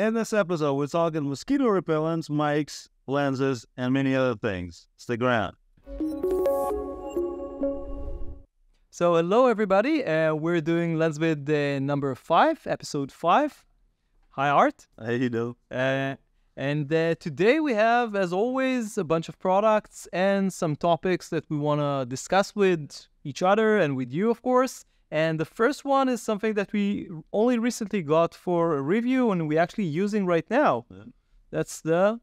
In this episode, we're talking mosquito repellents, mics, lenses, and many other things. Stick around. So, hello everybody. Uh, we're doing LensVid uh, number five, episode five. Hi, Art. How you do? Uh, and uh, today we have, as always, a bunch of products and some topics that we want to discuss with each other and with you, of course. And the first one is something that we only recently got for a review and we're actually using right now. Yeah. That's the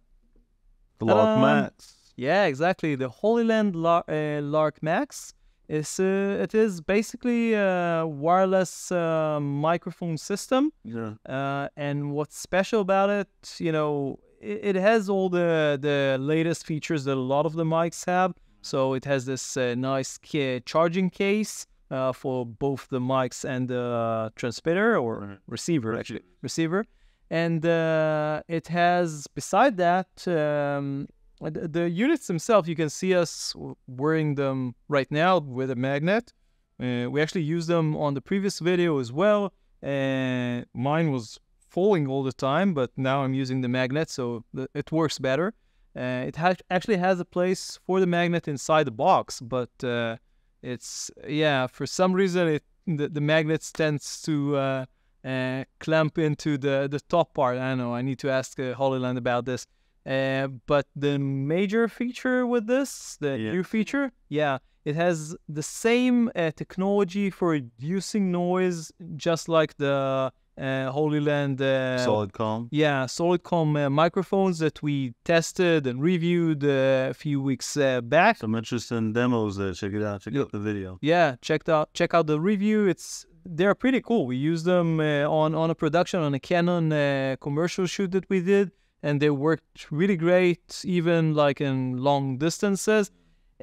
Lark! Max. yeah, exactly the Hollyland Lar- uh, Lark Max. Is uh, it is basically a wireless uh, microphone system. Yeah. Uh, and what's special about it, you know, it, it has all the the latest features that a lot of the mics have. So it has this uh, nice ca- charging case uh, for both the mics and the transmitter or Right. receiver, actually receiver. And uh, it has, beside that, um, the, the units themselves. You can see us wearing them right now with a magnet. Uh, we actually used them on the previous video as well. And mine was falling all the time, but now I'm using the magnet, so th- it works better. Uh, it ha- actually has a place for the magnet inside the box, but uh, it's yeah for some reason it the, the magnet tends to uh, uh, clamp into the the top part. I don't know. I need to ask uh, Hollyland about this. Uh, but the major feature with this, the Yeah. new feature, yeah, it has the same uh, technology for reducing noise, just like the uh, Hollyland. Uh, Solidcom. yeah, Solidcom uh, microphones that we tested and reviewed uh, a few weeks uh, back. Some interesting demos there. Check it out. Check out the video. Yeah, checked out check out the review. It's they're pretty cool. We used them uh, on on a production on a Canon uh, commercial shoot that we did, and they worked really great, even like in long distances.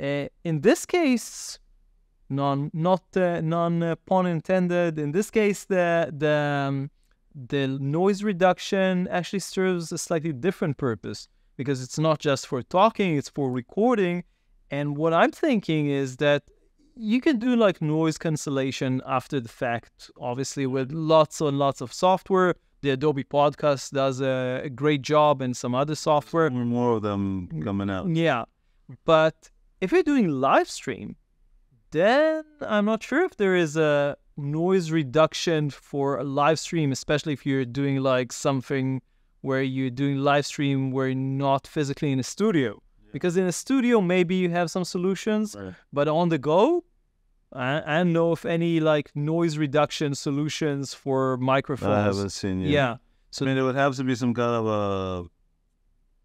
Uh, in this case, non not uh, non uh, pun intended. In this case, the the um, the noise reduction actually serves a slightly different purpose because it's not just for talking; it's for recording. And what I'm thinking is that you can do like noise cancellation after the fact, obviously with lots and lots of software. The Adobe Podcast does a, a great job, and some other software. More more of them coming out. Yeah, but if you're doing live stream, then I'm not sure if there is a noise reduction for a live stream, especially if you're doing like something where you're doing live stream where you're not physically in a studio. Because in a studio, maybe you have some solutions, Right. but on the go, I, I don't know if any like noise reduction solutions for microphones. I haven't seen yet. yeah. So I mean, it would have to be some kind of a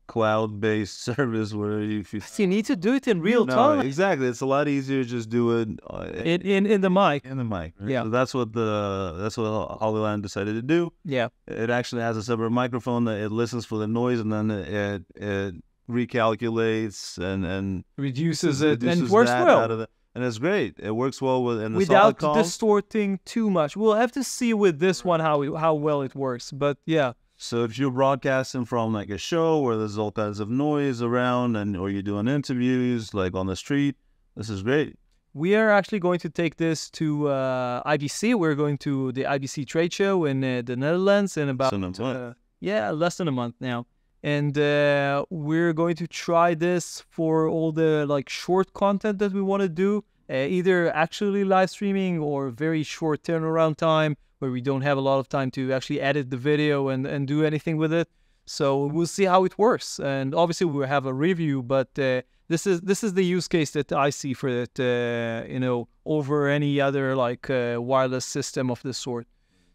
cloud-based service where you, if you you need to do it in real no, time exactly. It's a lot easier to just do it uh, in, in, in the mic. in the mic. right? Yeah. So that's what the that's what Hollyland decided to do. Yeah. It actually has a separate microphone that it listens for the noise and then it it recalculates and and reduces it and reduces it works well out of the, and it's great. It works well with and the without distorting too much. We'll have to see with this one how it, how well it works. But yeah, So if you're broadcasting from like a show where there's all kinds of noise around and or you're doing interviews like on the street, this is great. we are actually going to take this to uh, IBC. We're going to the IBC trade show in uh, the Netherlands in about in a month. uh, yeah less than a month now, and uh, we're going to try this for all the like short content that we want to do, uh, either actually live streaming or very short turnaround time where we don't have a lot of time to actually edit the video and, and do anything with it. So we'll see how it works, and obviously we'll have a review. But uh, this is this is the use case that I see for it, uh, you know, over any other like uh, wireless system of this sort.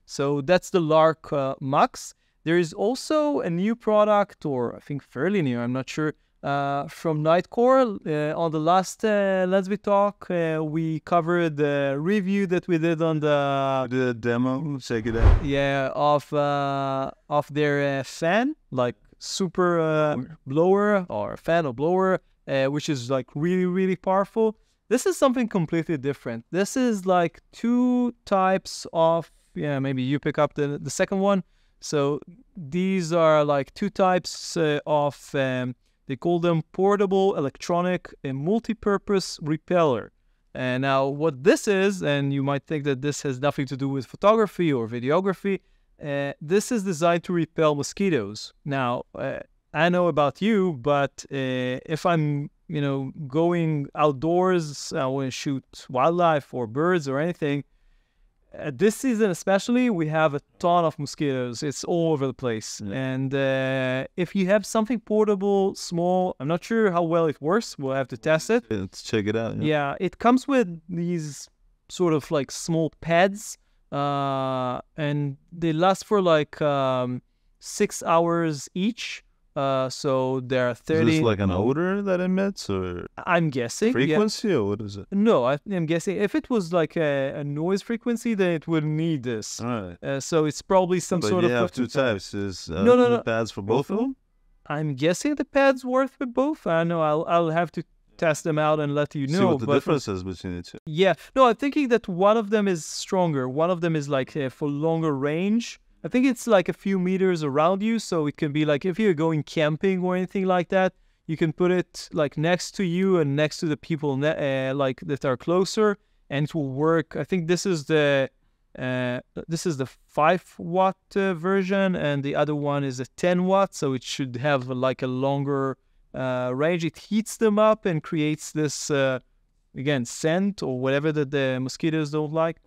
So that's the Lark uh, Max. There is also a new product, or I think fairly new, I'm not sure, uh, from Nitecore. Uh, on the last uh, LensVid Talk, uh, we covered the review that we did on the a demo. Check it out. yeah of uh, of their uh, fan, like super uh, blower or fan or blower, uh, which is like really really powerful. This is something completely different. This is like two types of yeah. Maybe you pick up the the second one. So these are like two types uh, of um, they call them portable electronic and multi-purpose repeller. And now what this is, and you might think that this has nothing to do with photography or videography, uh, this is designed to repel mosquitoes. Now, uh, I know about you, but uh, if I'm, you know, going outdoors, I want to shoot wildlife or birds or anything. Uh, this season, especially, we have a ton of mosquitoes. It's all over the place. Yeah. And uh, if you have something portable, small, I'm not sure how well it works. We'll have to test it. Let's check it out. Yeah, it comes with these sort of like small pads, uh, and they last for like um, six hours each. Uh, so there are 30. Is this like an odor that emits or I'm guessing. yeah. frequency or what is it? No, I, I'm guessing if it was like a, a noise frequency, then it would need this. All right. Uh, so it's probably some but sort you of. have two types. Is uh, No, no, the no. pads for both of them? I'm guessing the pads work for both. I know I'll I'll have to test them out and let you know. See what the but difference is between the two. Yeah, no, I'm thinking that one of them is stronger. One of them is like uh, for longer range. I think it's like a few meters around you, so it can be like if you're going camping or anything like that, you can put it like next to you and next to the people ne- uh, like that are closer, and it will work. I think this is the uh, this is the five watt uh, version, and the other one is a ten watt, so it should have like a longer uh, range. It heats them up and creates this. Uh, again scent or whatever that the mosquitoes don't like.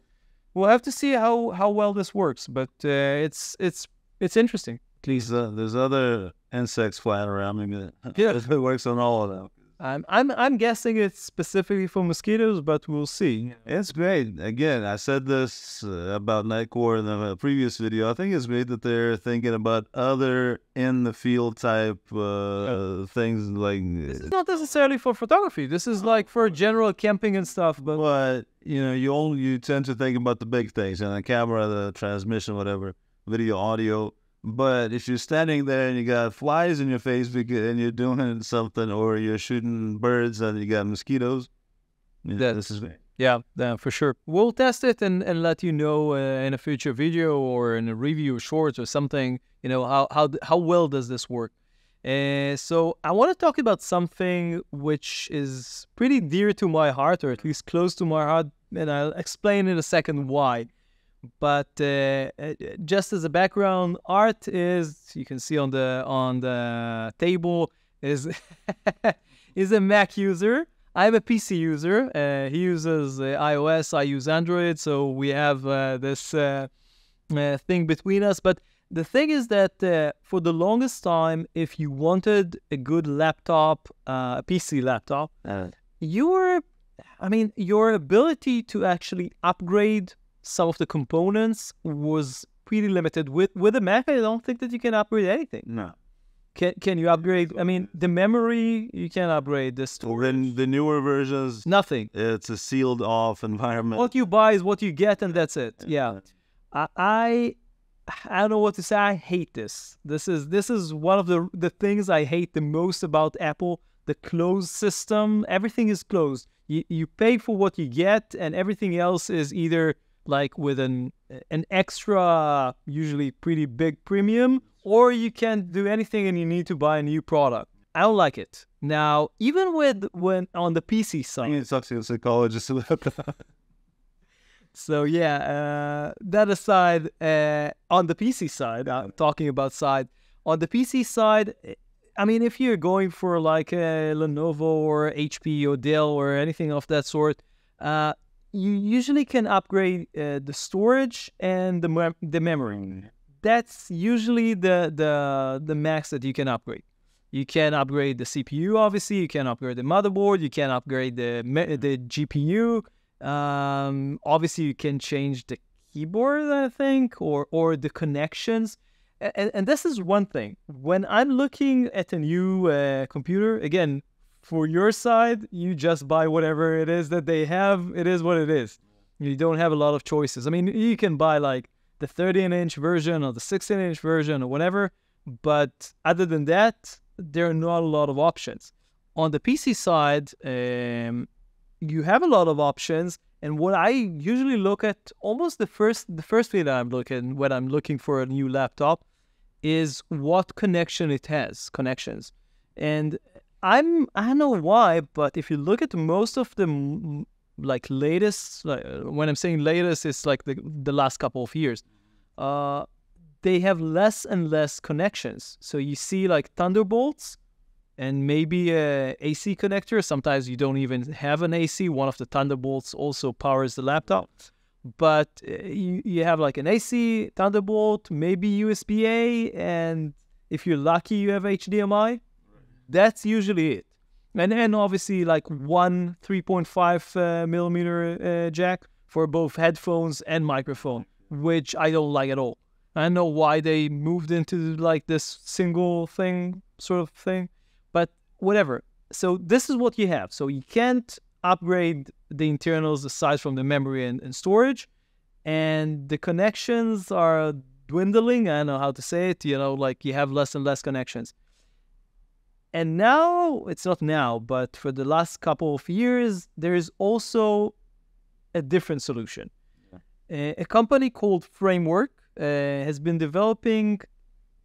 We'll have to see how how well this works, but uh, it's it's it's interesting. At least There's, uh, there's other insects flying around. Maybe Yeah. it works on all of them. I'm I'm I'm guessing it's specifically for mosquitoes, but we'll see. It's great. Again, I said this uh, about Nitecore in the previous video. I think it's great that they're thinking about other in the field type uh, things like. This is not necessarily for photography. This is like for general camping and stuff. But But you know, you only you tend to think about the big things, and the camera, the transmission, whatever, video, audio. But if you're standing there and you got flies in your face because, and you're doing something, or you're shooting birds and you got mosquitoes, yeah, That- this is great. yeah, yeah, for sure. We'll test it and, and let you know uh, in a future video or in a review shorts or something. You know how how how well does this work? Uh, so I want to talk about something which is pretty dear to my heart, or at least close to my heart, and I'll explain in a second why. But uh, uh, just as a background, art is you can see on the on the table is is a Mac user. I'm a PC user. Uh, he uses uh, iOS. I use Android. So we have uh, this uh, uh, thing between us. But the thing is that uh, for the longest time, if you wanted a good laptop, uh, a PC laptop, your, I mean, your ability to actually upgrade some of the components was pretty limited. With with a Mac, I don't think that you can upgrade anything. No. Can can you upgrade? I mean, the memory you can upgrade. The storage, then the newer versions, nothing. it's a sealed off environment. What you buy is what you get, and that's it. Yeah, I, I I don't know what to say. I hate this. This is this is one of the the things I hate the most about Apple. The closed system. Everything is closed. You you pay for what you get, and everything else is either like with an an extra, usually pretty big premium, or you can't do anything and you need to buy a new product. I don't like it. Now, even with when on the PC side, need to talk to a psychologist about that. So yeah, uh, that aside, uh, on the PC side, I'm talking about side. On the PC side, I mean, if you're going for like a Lenovo or HP or Dell or anything of that sort, uh, you usually can upgrade uh, the storage and the mem- the memory. That's usually the the the max that you can upgrade. You can upgrade the CPU, obviously. You can upgrade the motherboard. You can upgrade the me- the GPU. Um, obviously, you can change the keyboard, I think, or or the connections. And, and this is one thing. When I'm looking at a new uh, computer, again, for your side, you just buy whatever it is that they have. It is what it is. You don't have a lot of choices. I mean, you can buy like the 13 inch version or the 16 inch version or whatever, but other than that, there are not a lot of options. On the PC side, um, you have a lot of options, and what I usually look at, almost the first the first thing that I'm looking when I'm looking for a new laptop, is what connection it has, connections, and I'm I don't know why, but if you look at most of the like latest, like, when I'm saying latest, it's like the the last couple of years. Uh, they have less and less connections. So you see like Thunderbolts and maybe a AC connector. Sometimes you don't even have an AC. One of the Thunderbolts also powers the laptop. But uh, you, you have like an AC, Thunderbolt, maybe USB A, and if you're lucky, you have HDMI. That's usually it. And then obviously like one 3.5 uh, millimeter uh, jack for both headphones and microphone, which I don't like at all. I don't know why they moved into like this single thing sort of thing, but whatever. So this is what you have. So you can't upgrade the internals aside from the memory and, and storage, and the connections are dwindling. I don't know how to say it. You know, like you have less and less connections. And now it's not now, but for the last couple of years, there is also a different solution. A, a company called Framework uh, has been developing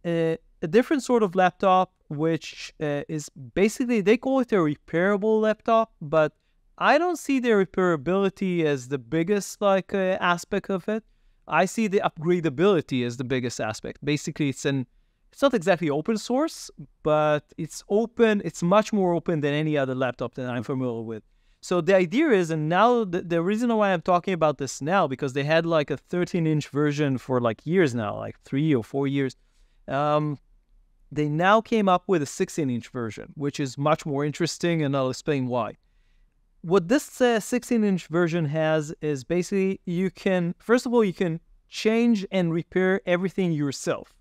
a, a, different sort of laptop, which uh, is basically they call it a repairable laptop, but I don't see the repairability as the biggest like uh, aspect of it. I see the upgradability as the biggest aspect. Basically, it's an it's not exactly open source, but it's open. It's much more open than any other laptop that I'm familiar with. So the idea is, and now the, the reason why I'm talking about this now, because they had like a 13 inch version for like years now, like three or four years. Um, they now came up with a 16 inch version, which is much more interesting, and I'll explain why. What this uh, 16 inch version has is basically you can, first of all, you can change and repair everything yourself.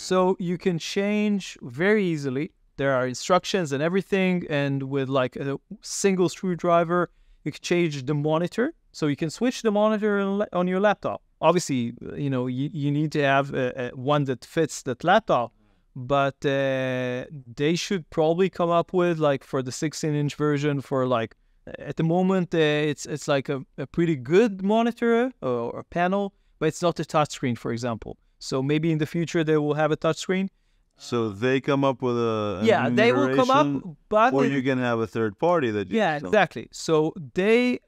So you can change very easily. There are instructions and everything, and with like a single screwdriver, you can change the monitor. So you can switch the monitor on your laptop. Obviously, you know you, you need to have a, a one that fits that laptop, but uh, they should probably come up with like for the 16 inch version for like at the moment uh, it's it's like a, a pretty good monitor or, or panel, but it's not a touchscreen, for example. So maybe in the future they will have a touchscreen. So they come up with a yeah, they will come up, but or you can have a third party that you yeah, sell. exactly. So they,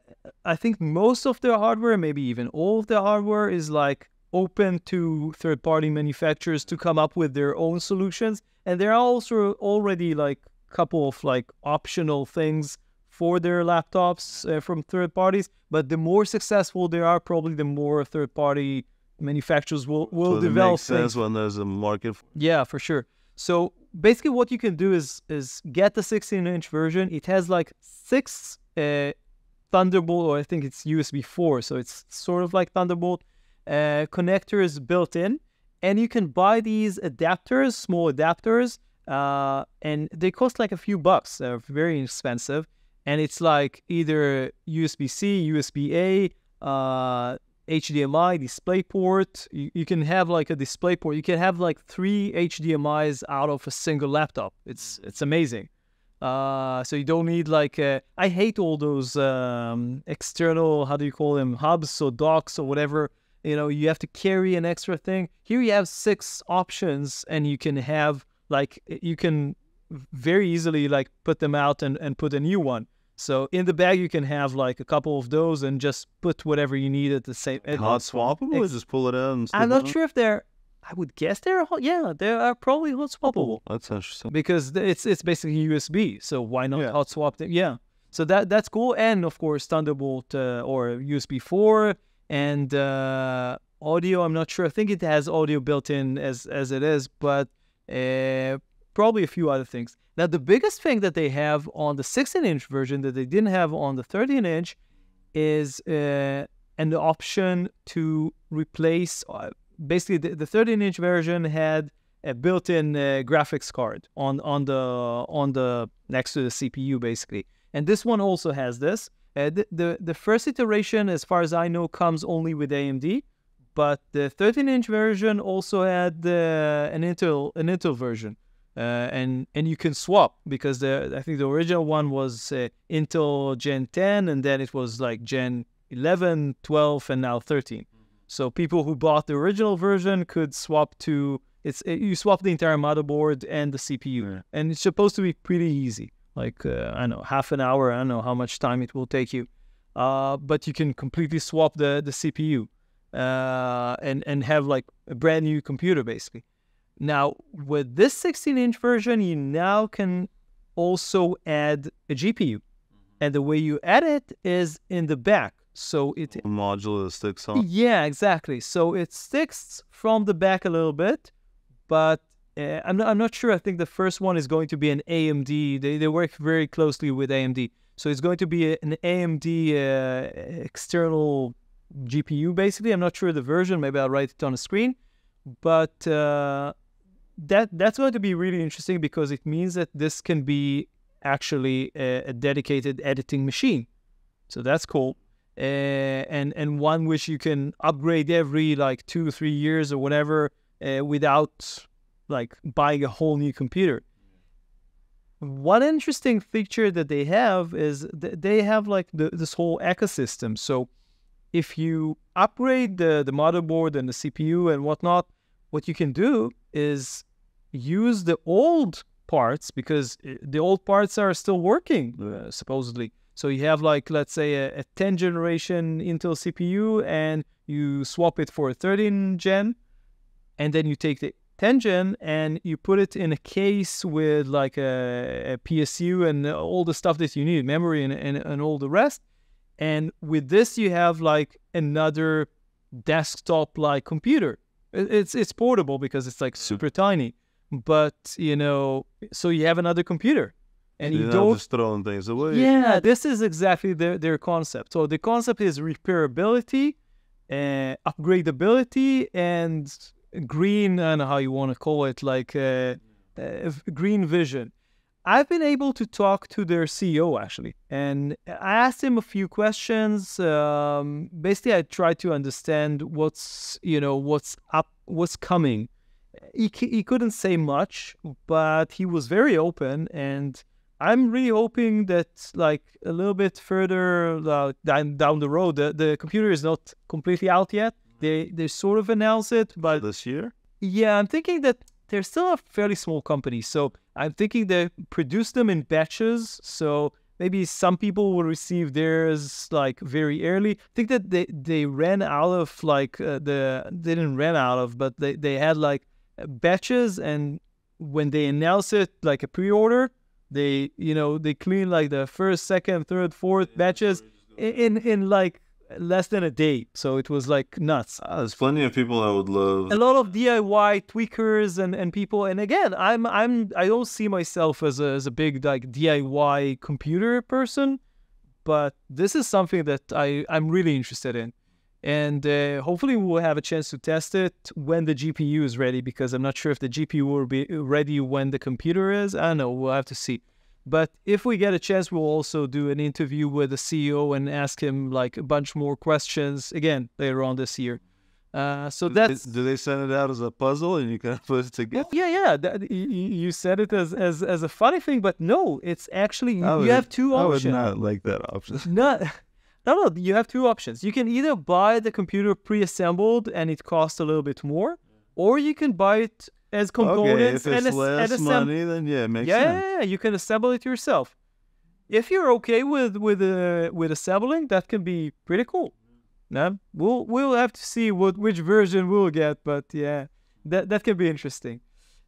I think most of their hardware, maybe even all of their hardware, is like open to third-party manufacturers to come up with their own solutions, and there are also already like a couple of like optional things for their laptops uh, from third parties. But the more successful they are, probably the more third-party manufacturers will will So develop makes things sense when there's a market. For yeah, for sure. So basically, what you can do is is get the 16 inch version. It has like six uh, Thunderbolt, or I think it's USB 4, so it's sort of like Thunderbolt uh, connectors built in, and you can buy these adapters, small adapters, uh, and they cost like a few bucks. They're very inexpensive, and it's like either USB C, USB A. HDMI, DisplayPort. You, you can have like a DisplayPort. You can have like three HDMI's out of a single laptop. It's it's amazing. Uh, so you don't need like uh, I hate all those um, external how do you call them hubs or docks or whatever. You know you have to carry an extra thing. Here you have six options and you can have like you can very easily like put them out and, and put a new one. So in the bag you can have like a couple of those and just put whatever you need at the same. hot swappable, or just pull it out. And I'm not sure if they're. I would guess they're hot. Yeah, they are probably hot swappable That's interesting. because it's it's basically USB. So why not Yeah. hot swap them? Yeah. So that that's cool. And of course Thunderbolt uh, or USB 4 and uh, audio. I'm not sure. I think it has audio built in as as it is, but uh, probably a few other things. Now the biggest thing that they have on the 16 inch version that they didn't have on the 13 inch is uh, an option to replace. Uh, basically, the, the 13 inch version had a built-in uh, graphics card on on the on the next to the CPU, basically, and this one also has this. Uh, the, the the first iteration, as far as I know, comes only with AMD, but the 13 inch version also had uh, an Intel an Intel version. Uh, and and you can swap because the I think the original one was uh, Intel Gen 10 and then it was like Gen 11, 12 and now 13. So people who bought the original version could swap to it's it, you swap the entire motherboard and the CPU Yeah. and it's supposed to be pretty easy. Like uh, I don't know half an hour. I don't know how much time it will take you, uh, but you can completely swap the the CPU. uh, and and have like a brand new computer basically. Now with this 16 inch version, you now can also add a GPU, and the way you add it is in the back. So it module that sticks on. yeah, exactly. So it sticks from the back a little bit, but uh, I'm not, I'm not sure. I think the first one is going to be an AMD. They they work very closely with AMD, so it's going to be a, an AMD uh, external GPU. Basically, I'm not sure the version. Maybe I'll write it on the screen, but uh, that that's going to be really interesting because it means that this can be actually a, a dedicated editing machine. So that's cool uh, and and one which you can upgrade every like two three years or whatever uh, without like buying a whole new computer. One interesting feature that they have is th- they have like the, this whole ecosystem. So if you upgrade the, the motherboard and the CPU and whatnot, what you can do is use the old parts because uh, the old parts are still working uh, supposedly so you have like let's say a, a 10 generation Intel CPU and you swap it for a 13 gen and then you take the 10 gen and you put it in a case with like a, a PSU and all the stuff that you need, memory and, and, and all the rest. And with this, you have like another desktop like computer. It's it's portable because it's like super tiny, but you know, so you have another computer and you don't just throwing things away. yeah, this is exactly their, their concept. So the concept is repairability, uh, upgradability, and green, I don't know how you want to call it, like uh, uh, green vision. I've been able to talk to their CEO actually, and I asked him a few questions. Um, basically, I tried to understand what's you know what's up, what's coming. He, he couldn't say much, but he was very open and I'm really hoping that like a little bit further uh, down down the road, the, the computer is not completely out yet. They they sort of announce it, but This year? yeah, I'm thinking that they're still a fairly small company, so I'm thinking they produce them in batches. So maybe some people will receive theirs like very early. I think that they they ran out of like uh, the they didn't run out of, but they they had like batches, and when they announce it like a pre-order, they you know they clean like the first, second, third, fourth batches in in, in like less than a day. So it was like nuts Ah, there's plenty of people I would love. a lot of DIY tweakers and, and people. And again, I'm I'm I don't see myself as a as a big like DIY computer person, but this is something that I I'm really interested in, and uh, hopefully we'll have a chance to test it when the GPU is ready. Because I'm not sure if the GPU will be ready when the computer is. I don't know. We'll have to see. But if we get a chance, we'll also do an interview with the CEO and ask him like a bunch more questions again later on this year. Uh, so that's do they send it out as a puzzle and you kind of put it together? yeah, yeah. That, you said it as, as as a funny thing, but no, it's actually you, I you have two options. I would not like that option. No, no, no. You have two options. You can either buy the computer pre-assembled and it costs a little bit more, or you can buy it as Okay, components if it's and, less and assemble. money, then yeah, it makes Yeah, sense. yeah, you can assemble it yourself. If you're okay with with uh, with assembling, that can be pretty cool. No, we'll we'll have to see what which version we'll get, but yeah, that that can be interesting.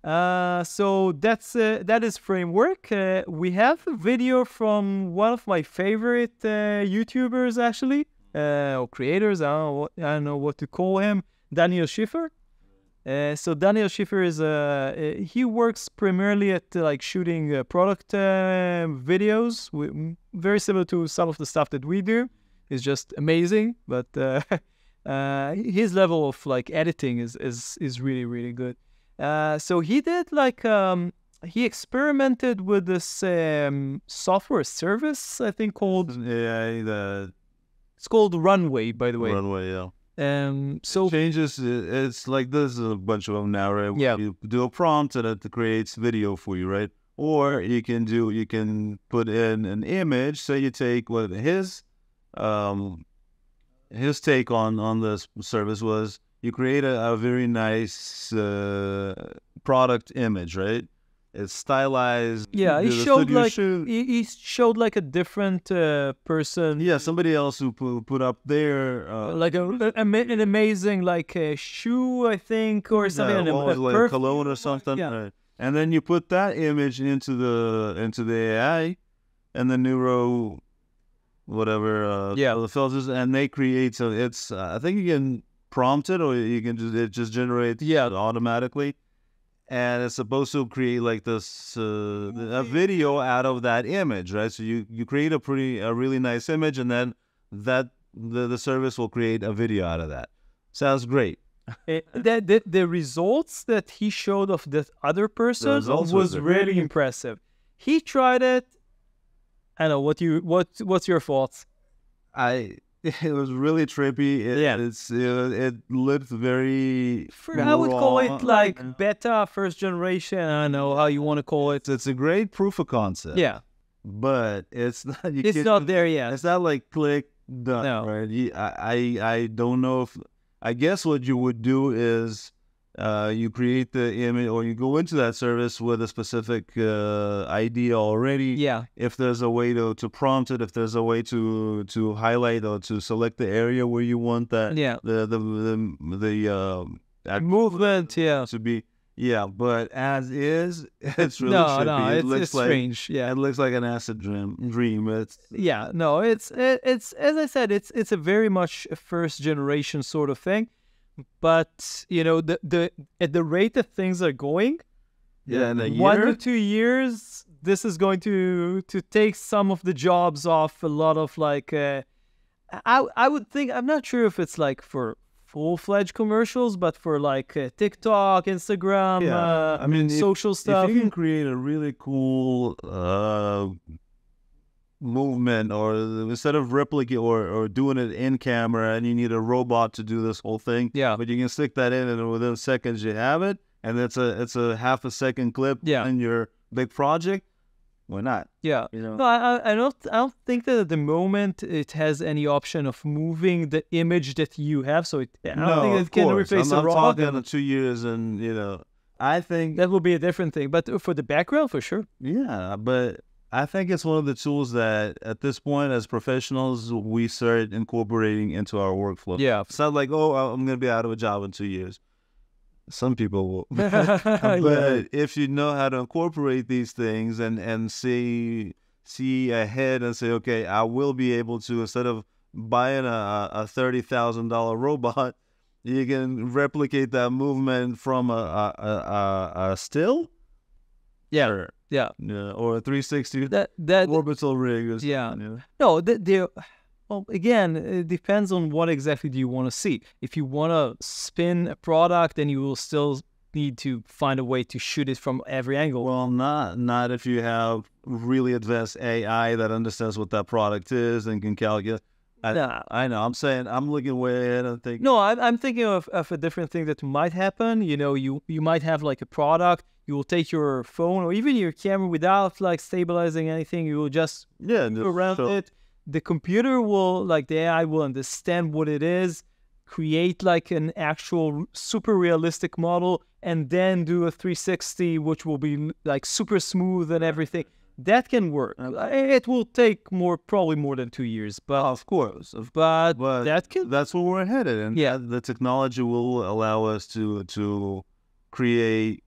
Uh, so that's uh, that is framework. Uh, we have a video from one of my favorite uh, YouTubers actually, uh, or creators. I don't know what, I don't know what to call him. Daniel Schiffer. Uh, so Daniel Schiffer is uh, uh, he works primarily at uh, like shooting uh, product videos, m- very similar to some of the stuff that we do. It's just amazing, but uh, uh, his level of like editing is is is really really good. Uh, so he did like um, he experimented with this um, software service I think called Yeah, the it's called Runway by the way. runway, yeah. Um, so changes. It's like there's a bunch of them now, right? Yeah. You do a prompt and it creates video for you, right? Or you can do you can put in an image. So you take what his um his take on on this service was you create a, a very nice uh, product image, right? It's stylized. Yeah, he showed like shoot. he, showed like a different uh, person. yeah, somebody else who put, put up their uh, Like a, a- an amazing like uh, shoe, I think, or something. yeah, a- was like cologne or something. Yeah. right. And then you put that image into the into the AI and the neuro whatever uh Yeah. the filters and they create so it's uh, I think you can prompt it or you can just it just generates Yeah. automatically and it's supposed to create like this uh, a video out of that image right so you you create a pretty a really nice image and then that the, the service will create a video out of that sounds great Uh, the, the the results that he showed of that other person were was really impressive. He tried it. I know what you what what's your thoughts? I it was really trippy. It, Yeah. it's it, it looked very. For, I would call it like beta first generation. I don't know how you want to call it. It's, a great proof of concept. Yeah, but it's not. You it's can't- there yet. It's not like click done. No. Right. I, I I don't know if. I guess what you would do is. Uh, you create the image, or you go into that service with a specific uh, idea already. Yeah, If there's a way to, to prompt it, if there's a way to to highlight or to select the area where you want that yeah. the the the, the that Movement. Yeah. to be yeah but as is it's really no, trippy. no, it it's, looks it's like strange. Yeah. it looks like an acid dream dream it's yeah no it's it, it's as i said it's it's a very much a first generation sort of thing but you know the the at the rate that things are going yeah in a one or two years this is going to to take some of the jobs off a lot of like uh, i i would think i'm not sure if it's like for full-fledged commercials but for like uh, tiktok instagram Yeah, uh, I mean, if- social stuff if you can create a really cool uh movement or instead of replicate or, or doing it in camera and you need a robot to do this whole thing Yeah. but you can stick that in and within seconds you have it and it's a it's a half a second clip Yeah. in your big project why not yeah you know No, I, I- don't. I don't think that at the moment it has any option of moving the image that you have. So it, I don't think it can course. replace I'm, a I'm robot. talking two years and you know I think That will be a different thing. But for the background, for sure. Yeah, but I think it's one of the tools that at this point, as professionals, we start incorporating into our workflow. Yeah. It's not like, oh, I'm going to be out of a job in two years. Some people will. Yeah. but if you know how to incorporate these things and, and see see ahead and say, okay, I will be able to, instead of buying a, a $30,000 robot, you can replicate that movement from a, a, a, a, a still. Yeah. Or- Yeah. yeah, or a 360 That that orbital rig. Or Yeah. know? no. The, the well, again, it depends on what exactly do you want to see. If you want to spin a product, then you will still need to find a way to shoot it from every angle. Well, not not if you have really advanced AI that understands what that product is and can calculate. I, Nah. I know. I'm saying I'm looking way ahead and thinking. No, I'm, I'm thinking of, of a different thing that might happen. You know, you you might have like a product. You will take your phone or even your camera without like stabilizing anything. You will just yeah, go around so- it. The computer will like the AI will understand what it is, create like an actual super realistic model, and then do a 360, which will be like super smooth and everything. That can work. It will take more, probably more than two years, but Of course, of but, but that can that's where we're headed, and Yeah. the technology will allow us to to create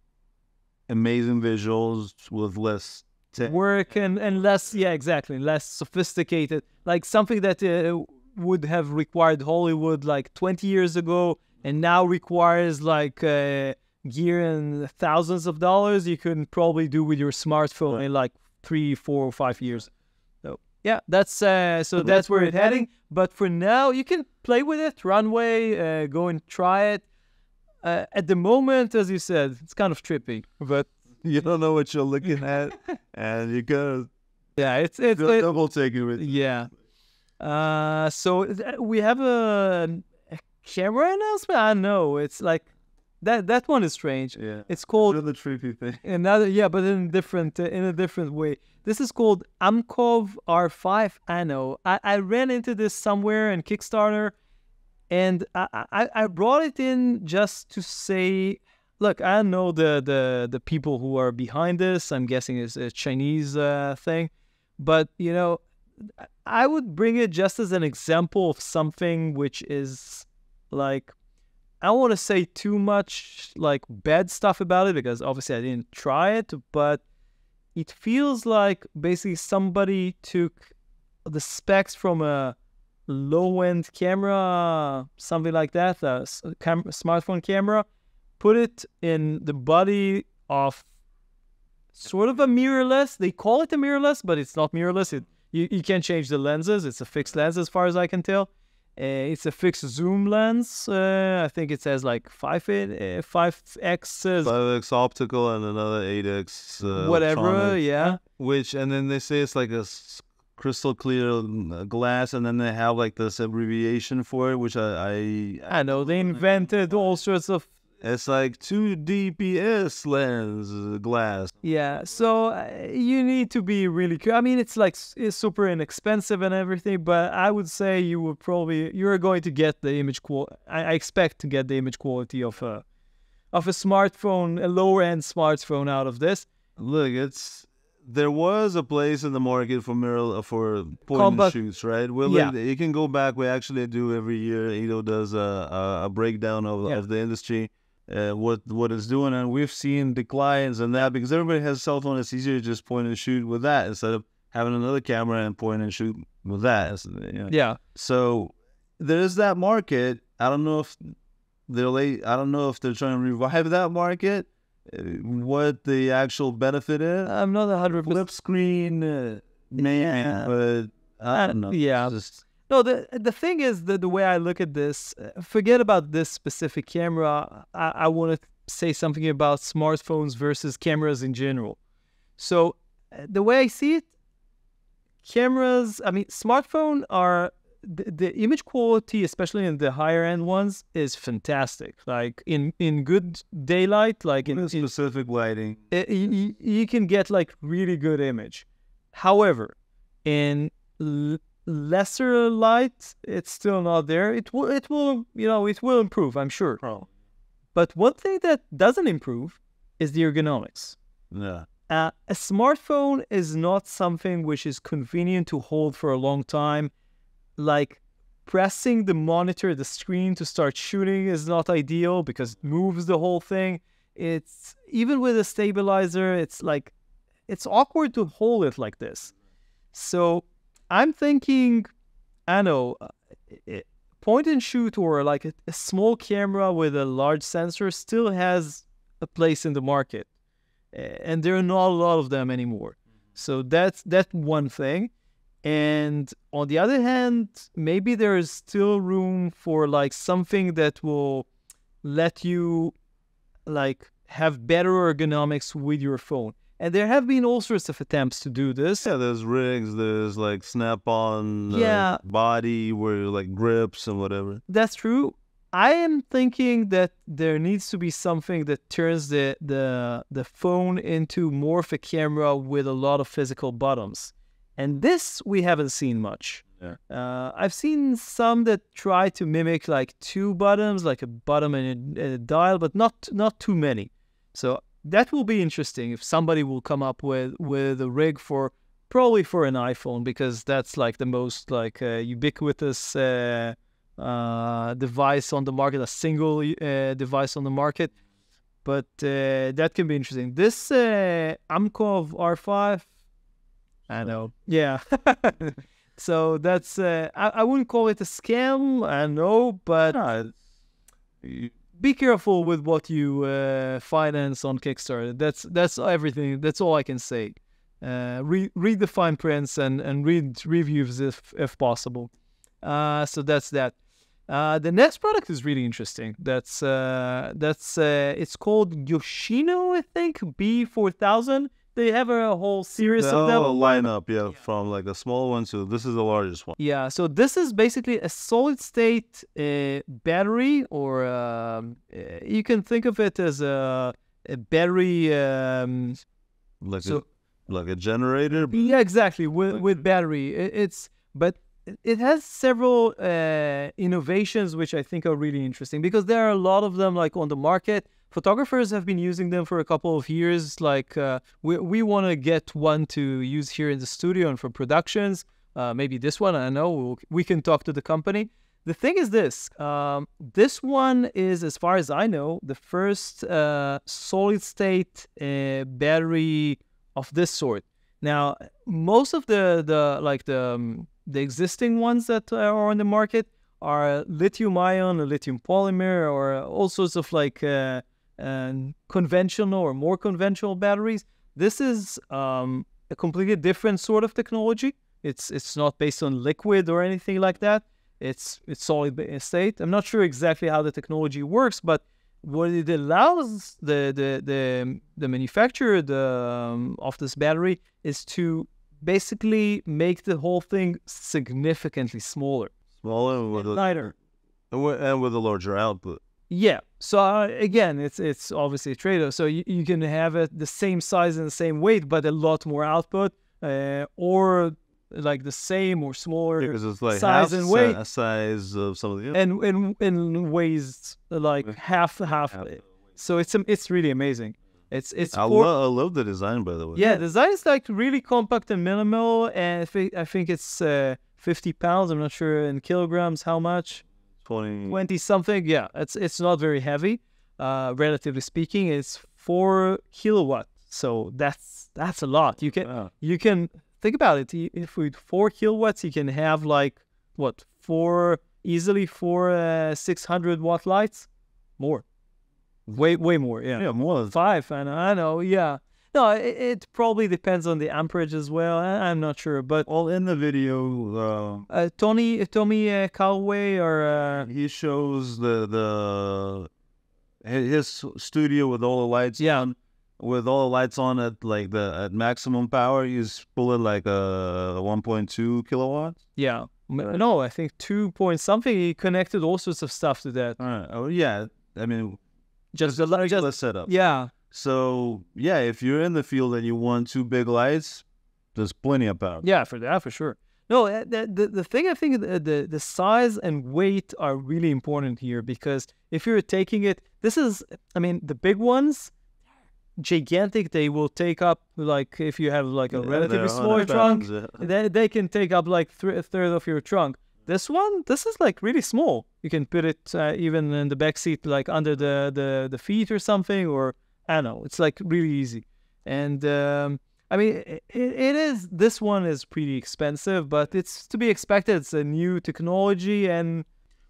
amazing visuals with less. Te- work and, and less yeah exactly less sophisticated like something that uh, would have required hollywood like 20 years ago and now requires like uh, gear and thousands of dollars you can probably do with your smartphone Right. in like three four or five years so yeah that's uh, so that's where it's heading but for now you can play with it runway uh, go and try it uh, at the moment as you said it's kind of trippy but you don't know what you're looking at, and you gotta yeah it's it's it, double take it with. Yeah. Uh, so th- we have a, a camera announcement. I know it's like that. That one is strange. Yeah, It's called another trippy thing. another. Yeah, but in a different uh, in a different way. This is called Amkov R5 Anno. I, I ran into this somewhere in Kickstarter, and I, I brought it in just to say look, I know the the the people who are behind this. I'm guessing it's a Chinese uh, thing, but you know, I would bring it just as an example of something which is like I don't want to say too much like bad stuff about it because obviously I didn't try it, but it feels like basically somebody took the specs from a low end camera, something like that, a cam- smartphone camera, put it in the body of sort of a mirrorless. They call it a mirrorless, but it's not mirrorless. It, you, you can't change the lenses. It's a fixed lens as far as I can tell. Uh, it's a fixed zoom lens. Uh, I think it says like 5 uh, 5x uh, 5x optical and another 8x uh, whatever. electronic, Yeah. Which and then they say it's like a crystal clear uh, glass, and then they have like this abbreviation for it, which I, I I know they invented all sorts of it's like two DPS lens uh, glass. yeah. So uh, you need to be really. I mean, it's like it's super inexpensive and everything, but I would say you would probably you're going to get the image qual. I, I expect to get the image quality of a of a smartphone, a lower end smartphone out of this. Look, it's there was a place in the market for mirror for point and shoots, right? Well, Yeah. you can go back. We actually do every year. Edo does a a, a breakdown of, Yeah. of the industry, uh, what what it's doing, and we've seen declines in that because everybody has a cell phone. It's easier to just point and shoot with that instead of having another camera and point and shoot with that. It's, you know. Yeah. So there's that market. I don't know if they're late. I don't know if they're trying to revive that market. Uh, What the actual benefit is? I'm not a hundred Flip screen, uh, man. But I don't know. yeah. Just, No, the the thing is that the way I look at this, uh, forget about this specific camera. I, I want to say something about smartphones versus cameras in general. So uh, the way I see it, cameras. I mean, smartphone are the, the image quality, especially in the higher end ones, is fantastic. Like in in good daylight, like in, in specific lighting. uh, you, you can get like really good image. However, in l- lesser light, it's still not there. It will, it will, you know, it will improve, I'm sure. But one thing that doesn't improve is the ergonomics. Yeah. Uh, a smartphone is not something which is convenient to hold for a long time. Like pressing the monitor, the screen to start shooting is not ideal because it moves the whole thing. It's even with a stabilizer, it's like it's awkward to hold it like this. So I'm thinking, I know, uh, point and shoot or like a, a small camera with a large sensor still has a place in the market and there are not a lot of them anymore. So that's that one thing. And on the other hand, maybe there is still room for like something that will let you like have better ergonomics with your phone. And there have been all sorts of attempts to do this. Yeah, there's rigs, there's like snap on uh, Yeah. body where like grips and whatever. That's true. I am thinking that there needs to be something that turns the the the phone into more of a camera with a lot of physical buttons, and this we haven't seen much. Yeah. Uh, I've seen some that try to mimic like two buttons, like a button and a, and a dial, but not not too many. So that will be interesting if somebody will come up with with a rig for probably for an iPhone because that's like the most like uh, ubiquitous uh, uh, device on the market, a single uh, device on the market. But uh, that can be interesting. This uh, Amkov R5, I know, yeah. so that's uh, I, I wouldn't call it a scam, I know, but you- be careful with what you uh, finance on Kickstarter. That's that's everything. That's all I can say. Uh, read read the fine prints and and read reviews if if possible. Uh, so that's that. Uh, the next product is really interesting. That's uh, that's uh, it's called Yoshino, I think B four thousand. They have a whole series the of them. whole lineup, yeah, from like a small one to this is the largest one. Yeah, so this is basically a solid state uh, battery, or um, uh, you can think of it as a, a battery. Um, Like so a like a generator. yeah, exactly with with battery. It, it's but it- it has several uh, innovations which I think are really interesting because there are a lot of them like on the market, photographers have been using them for a couple of years. Like uh, we we want to get one to use here in the studio and for productions. Uh, maybe this one. I know we'll, we can talk to the company. The thing is this: um, this one is, as far as I know, the first uh, solid state uh, battery of this sort. Now, most of the the like the um, the existing ones that are on the market are lithium ion, or lithium polymer, or all sorts of like uh, uh, conventional or more conventional batteries. This is um, a completely different sort of technology. It's it's not based on liquid or anything like that. It's it's solid state. I'm not sure exactly how the technology works, but what it allows the the the, the manufacturer the, um, of this battery is to basically make the whole thing significantly smaller, Smaller and with a, lighter. and with- and with a larger output. Yeah. So uh, again, it's it's obviously a trade-off. So you, you can have it the same size and the same weight, but a lot more output, uh, or like the same or smaller, Because it's like size and weight. si- size of some of the and and and weighs like half half. half So it's it's really amazing. It's it's I, for, lo- I love the design, by the way. yeah. The design is like really compact and minimal, and I think I think it's uh, 50 pounds. I'm not sure in kilograms how much. 20. 20 something yeah it's it's not very heavy. Uh relatively speaking it's four kilowatt so that's that's a lot. You can Wow. you can think about it if with four kilowatts you can have like what four easily four uh, 600 watt lights? More. Way way more yeah, Yeah, more. Than five know, I know yeah no it, it probably depends on the amperage as well I, i'm not sure but all in the video, uh, uh, tony tommy uh, Callaway or uh, he shows the the his studio with all the lights Yeah. on, with all the lights on at like the at maximum power. He's pulling like a 1.2 kilowatts. Yeah. No, I think two point something. He connected all sorts of stuff to that. Right. Oh yeah. I mean, Just the li- regular just setup. yeah, So yeah, if you're in the field and you want two big lights, there's plenty of power. yeah, for that for sure. No, uh, the the, the thing I think the, the the size and weight are really important here because if you're taking it, this is I mean the big ones, gigantic. They will take up like if you have like a Yeah, relatively 100 trunk, yeah. they they can take up like a third of your trunk. This one, this is like really small. You can put it uh, even in the back seat, like under the, the the feet or something, or I don't know. It's like really easy. And um, I mean, it, it is. This one is pretty expensive, but it's to be expected. It's a new technology, and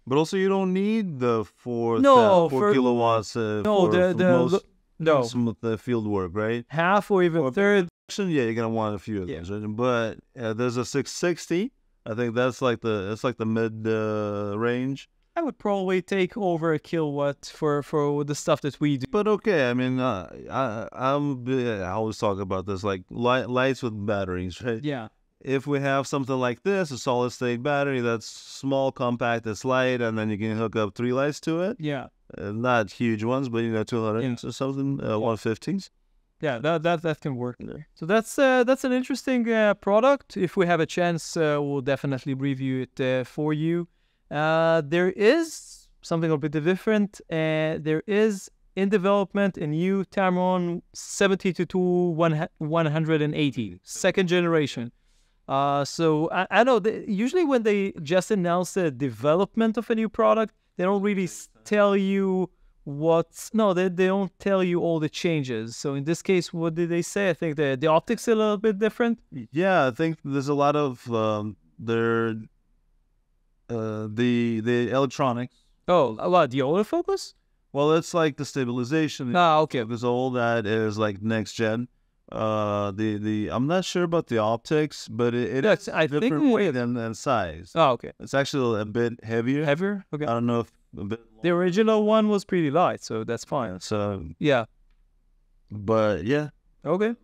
But also, you don't need the four No, thou- four for- kilowatts. Uh, no, for, the for the most, no some of the field work, right? half or even Or- third. Actually, yeah, you're gonna want a few of Yeah. those. Right? But uh, there's a 660. I think that's like the that's like the mid uh, range. I would probably take over a kilowatt for for the stuff that we do. But okay, I mean, uh, I I'm I always talk about this like light, lights with batteries, right? Yeah, If we have something like this, a solid state battery that's small, compact, it's light, and then you can hook up three lights to it. yeah. Uh, not huge ones, but you know, 200 Yeah. or something, uh, 150s. yeah that that that can work so that's uh, that's an interesting uh, product if we have a chance uh, we'll definitely review it uh, for you uh, there is something a bit different uh, there is in development a new Tamron 72 180 second generation. Uh, so I, I know usually when they just announce the development of a new product they don't really tell you what's no they, they don't tell you all the changes. So in this case what did they say? I think the the optics a little bit different. Yeah, I think there's a lot of um, their uh, the the electronics. oh a lot the autofocus Well, it's like the stabilization. ah okay Because all that is like next gen. Uh, the the I'm not sure about the optics, but it, it That's- is I think different we- weight and, and size. oh okay It's actually a bit heavier. heavier okay I don't know if a bit. the original one was pretty light so that's fine So, yeah but yeah, okay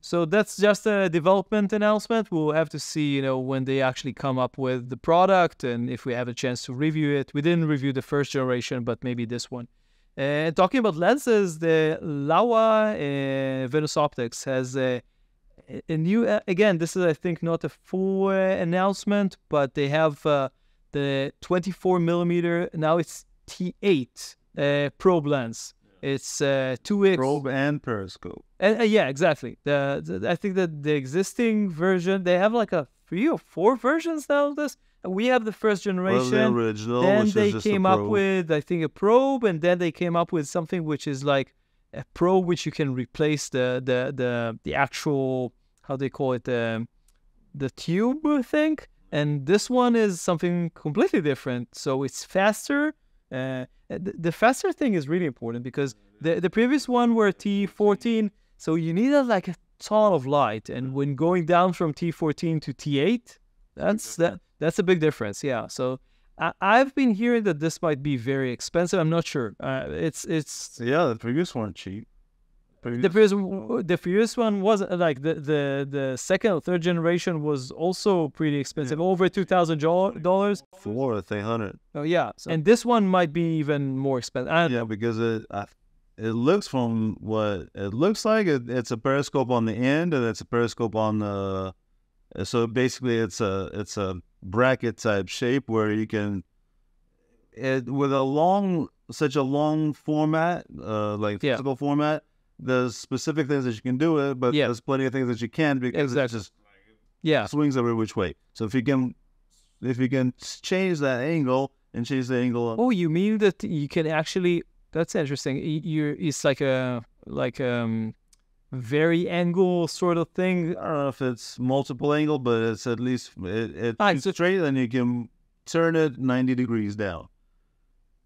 so that's just a development announcement. We'll have to see you know when they actually come up with the product and if we have a chance to review it. We didn't review the first generation but maybe this one. And talking about lenses the laowa uh, venus optics has a, a new uh, again this is i think not a full uh, announcement but they have uh, the 24 millimeter now it's t8 uh, probe lens It's uh, 2x. Probe and periscope. And, uh, yeah, exactly. The, the I think that the existing version they have like a three or four versions now of this. We have the first Well, generation. the original, then they is just a came up with I think a probe, and then they came up with something which is like a probe which you can replace the the the the actual how they call it the the tube I think. And this one is something completely different. So it's faster. Uh, Uh, the, the faster thing is really important because mm-hmm. the the previous one were T14, so you needed like a ton of light, and mm-hmm. when going down from T14 to T8, that's that that's a big difference. Yeah. So I, I've been hearing that this might be very expensive. I'm not sure. Uh, it's it's Yeah, the previous weren't cheap. The previous the previous one was uh, like the the the second or third generation was also pretty expensive, over two thousand dollars. four, I think. Oh yeah, and this one might be even more expensive. I don't Yeah, because it I, it looks from what it looks like it, it's a periscope on the end and it's a periscope on the so basically it's a it's a bracket type shape where you can it with a long such a long format uh like Yeah. physical format there's specific things that you can do it but Yeah. there's plenty of things that you can because Exactly. it just yeah, swings every which way so if you can if you can change that angle and change the angle Oh, you mean that you can actually? That's interesting. You're it's like a like um very angle sort of thing. I don't know if it's multiple angle, but it's at least it, it's so- straight, and you can turn it ninety degrees down.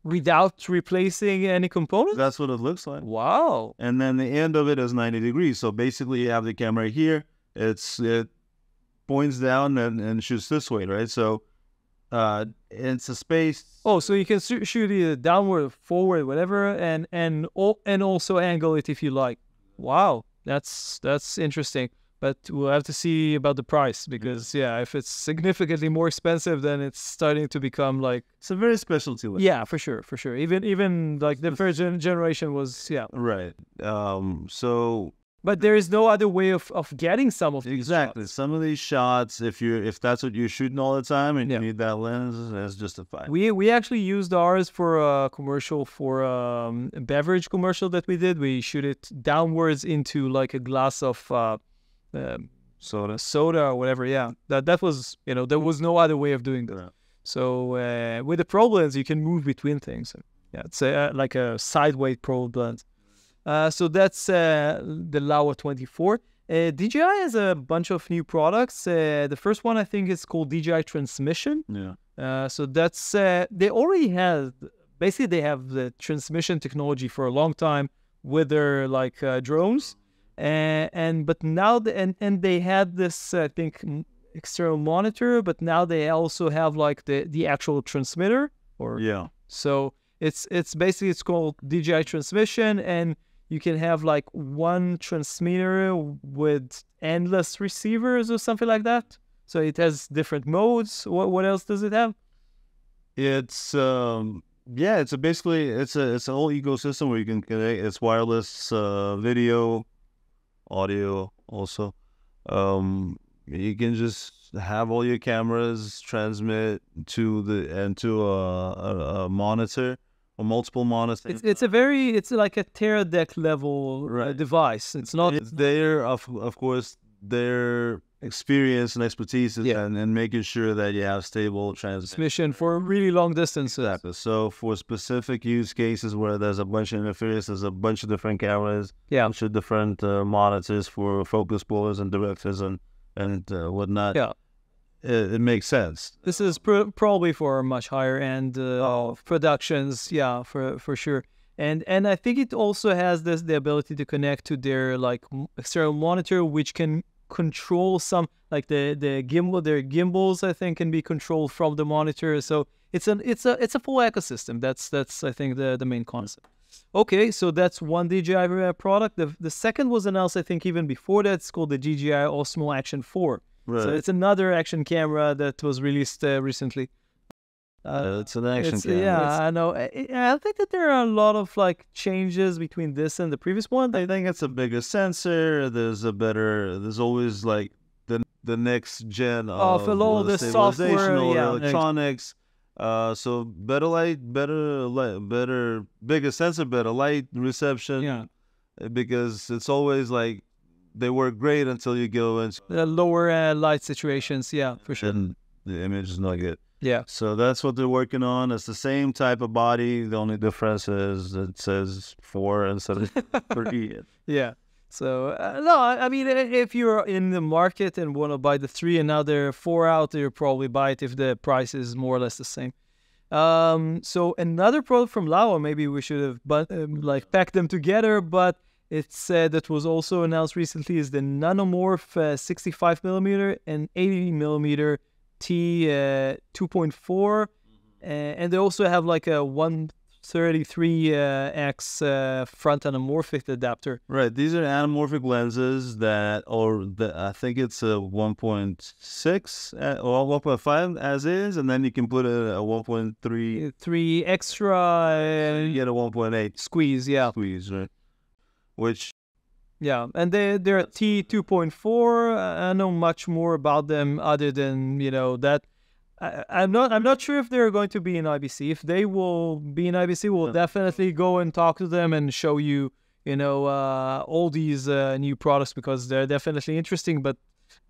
Without replacing any components? That's what it looks like. wow. And then the end of it is ninety degrees. So basically, you have the camera here. It's it points down and, and shoots this way, right? So uh, it's a space. Oh, so you can shoo- shoot either downward, forward, whatever, and and and also angle it if you like. Wow, that's that's interesting. But we'll have to see about the price because yeah, if it's significantly more expensive, then it's starting to become like It's a very specialty. lens. yeah, for sure, for sure. Even even like the first gen- generation was yeah, Right. Um. So but there is no other way of, of getting some of these exactly, shots. some of these shots, if you if that's what you're shooting all the time and Yeah. you need that lens, that's justified. We we actually used ours for a commercial for um, a beverage commercial that we did. We shoot it downwards into like a glass of uh, um, Soda. soda or whatever. Yeah, that that was you know there was no other way of doing that. Yeah. So uh, with the lens, you can move between things. Yeah, it's a, like a sideways lens. Uh, so that's uh, the Laowa 24. Uh, DJI has a bunch of new products. Uh, the first one I think is called DJI Transmission. Yeah. Uh, so that's uh, they already have basically they have the transmission technology for a long time with their like uh, drones, and, and but now the, and and they had this I think external monitor, but now they also have like the the actual transmitter or Yeah. so it's it's basically it's called DJI transmission, and you can have like one transmitter with endless receivers or something like that. So it has different modes. What what else does it have? It's um yeah, it's a basically it's a it's a whole ecosystem where you can connect it's wireless uh video, audio also. Um you can just have all your cameras transmit to the and to a, a, a monitor or multiple monitors. It's it's a very it's like a Teradek level uh, Right. device. It's not it's their of of course their experience and expertise Yeah. and, and making sure that you have stable transmission. for really long distances. Exactly. So for specific use cases where there's a bunch of interference, there's a bunch of different cameras, Yeah. bunch of different uh, monitors for focus pullers and directors and and uh, whatnot. Yeah. It, it makes sense. This is pr- probably for much higher end uh, productions, yeah, for for sure. And and I think it also has this the ability to connect to their like external monitor, which can control some like the the gimbal. Their gimbals, I think, can be controlled from the monitor. So it's an it's a it's a full ecosystem. That's that's I think the the main concept. Okay, so that's one DJI product. The the second was announced, I think, even before that. It's called the DJI Osmo Action 4. Right. So it's another action camera that was released uh, recently. Uh, it's an action It's, camera. yeah, I know. I, I I think that there are a lot of like changes between this and the previous one. I think it's a bigger sensor. There's a better. There's always like the the next gen of Of a lot of uh, the software, all the yeah. electronics. Uh, so better light, better light, better bigger sensor, better light reception. Yeah. uh, Because it's always like they work great until you go into the lower uh, light situations. Yeah, for sure. And the image is not good. Yeah. So that's what they're working on. It's the same type of body. The only difference is it says four instead of three. Yeah. So uh, no, I mean, if you're in the market and want to buy the three and now there are four out, you'll probably buy it if the price is more or less the same. Um, so another product from Laowa, maybe we should have but um, like packed them together, but it's uh, that was also announced recently is the Nanomorph uh, 65 millimeter and 80 millimeter T uh, 2.4, uh, and they also have like a 133 uh, X uh, front anamorphic adapter. Right. These are anamorphic lenses that, or the, I think it's a 1.6 uh, or 1.5 as is, and then you can put a, a 1.3. Uh, Three extra You get a 1.8 squeeze, yeah, squeeze, right? Which yeah, and they they're T 2.4. I know much more about them other than you know that. I, I'm not. I'm not sure if they're going to be in IBC. If they will be in IBC, we'll Yeah. definitely go and talk to them and show you, you know, uh, all these uh, new products because they're definitely interesting. But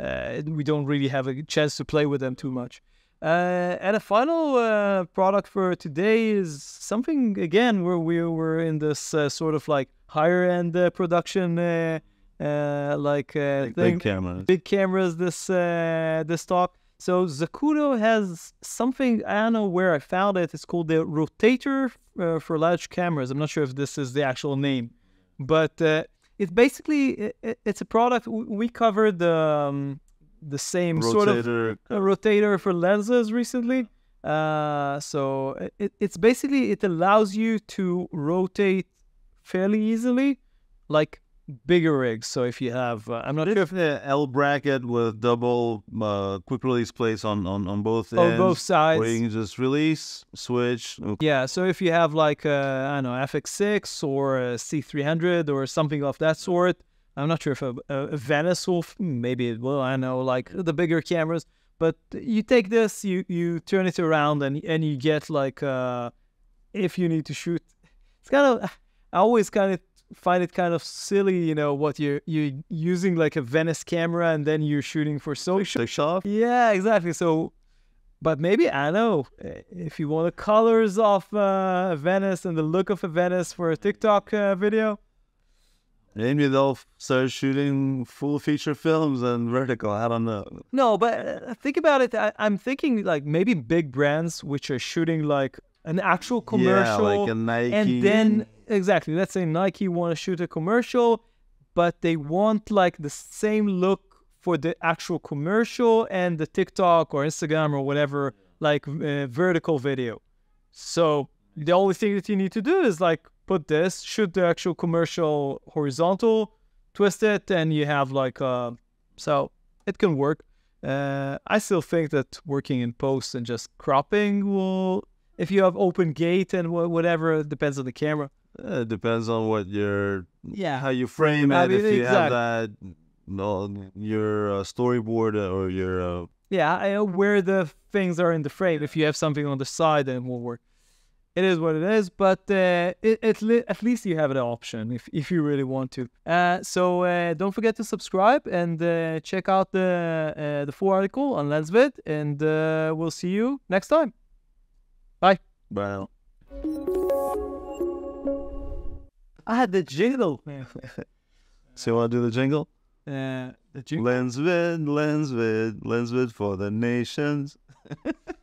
uh, we don't really have a chance to play with them too much. Uh, and a final uh, product for today is something again where we were in this uh, sort of like higher end uh, production, uh, uh, like uh, big, big cameras. big cameras this uh, this talk. So Zacuto has something I don't know where I found it. It's called the rotator uh, for large cameras. I'm not sure if this is the actual name, but uh, it's basically it- it's a product we covered um, the same sort of Rotator. a rotator for lenses recently. Uh, so it- it, it's basically it allows you to rotate fairly easily, like bigger rigs. So if you have, uh, I'm not sure if the L bracket with double uh, quick release plates on, on, on both on ends. both sides. Where you can just release, switch. Yeah, so if you have like a, I don't know FX6 or a C300 or something of that sort, I'm not sure if a, a, Venice will, maybe it will. I know like the bigger cameras, but you take this, you you turn it around and and you get like uh, if you need to shoot, it's kind of I always kind of find it kind of silly, you know, what you're you're using like a Venice camera and then you're shooting for social. Off. Yeah, exactly. So, but maybe I know uh, if you want the colors of uh, Venice and the look of a Venice for a TikTok uh, video. Maybe they'll start shooting full feature films and vertical. I don't know. No, but uh, think about it. I, I'm thinking like maybe big brands which are shooting like an actual commercial, Yeah, like a Nike. and then exactly, let's say Nike want to shoot a commercial, but they want like the same look for the actual commercial and the TikTok or Instagram or whatever like uh, vertical video. So the only thing that you need to do is like put this, shoot the actual commercial horizontal, twist it, and you have like uh so it can work. Uh, I still think that working in post and just cropping will, if you have open gate and wha- whatever, it depends on the camera. Uh, it depends on what your Yeah. how you frame it. I mean, if you have that, no, your uh, storyboard or your uh, Yeah, I where the things are in the frame. If you have something on the side, then it will work. It is what it is, but uh, it, it li- at least you have an option if, if you really want to. Uh, so uh, don't forget to subscribe and uh, check out the uh, the full article on Lensvid, and uh, we'll see you next time. Bye. well, I had the jingle. so you want to do the jingle? Uh, the jingle. Lens vid, lens vid, lens vid for the nations.